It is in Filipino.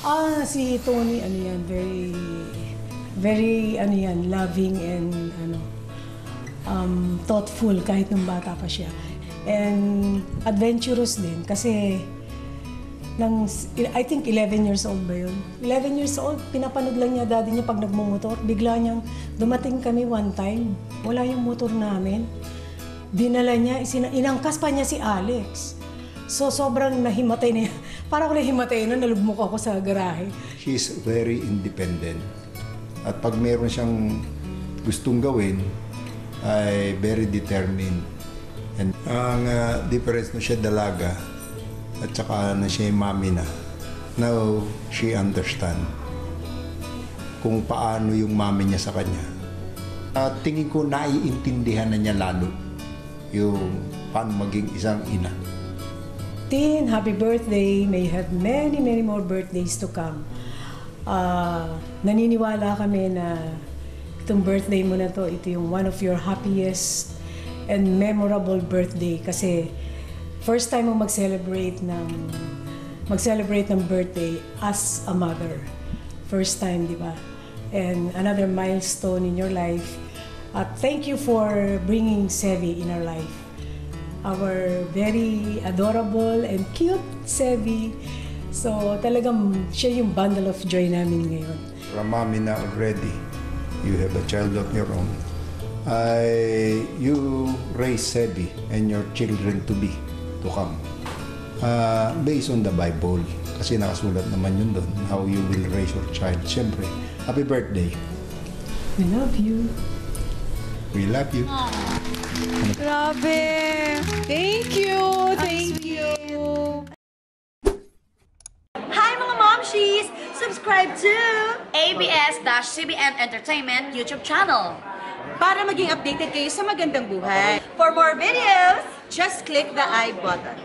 Ah, si Tony, ano yan, very, very, ano yan, loving and, ano, um, thoughtful kahit nung bata pa siya. And adventurous din kasi nang, I think 11 years old ba yun? 11 years old, pinapanood lang niya daddy niya pag nagmumotor. Bigla niyang dumating kami one time. Wala yung motor namin. Dinala niya, inangkas pa niya si Alex. So sobrang nahimatay na Parang ako nahimatay na, nalugmok ako sa garahe. She's very independent. At pag meron siyang gustong gawin, ay very determined. And ang uh, difference na siya dalaga at saka na siya mami na. Now, she understand kung paano yung mami niya sa kanya. At tingin ko naiintindihan na niya lalo yung paano maging isang ina. Tin, happy birthday. May have many, many more birthdays to come. Ah, naniniwala kami na itong birthday mo na to, ito yung one of your happiest and memorable birthday kasi first time mo mag-celebrate ng mag-celebrate ng birthday as a mother. First time, di ba? And another milestone in your life. At thank you for bringing Sevi in our life our very adorable and cute Sevi. So talagang siya yung bundle of joy namin ngayon. Ramami na already, you have a child of your own. I, you raise Sebi and your children to be, to come. Uh, based on the Bible, kasi nakasulat naman yun doon, how you will raise your child. Siyempre, happy birthday. We love you. We love you. Grabe. Thank you. Thank you. Hi mga momshies! Subscribe to ABS-CBN Entertainment YouTube channel. Para maging updated kayo sa magandang buhay, For more videos, just click the I button.